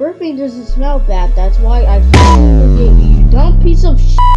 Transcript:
Burping doesn't smell bad, that's why I fucking a you, dumb piece of shit.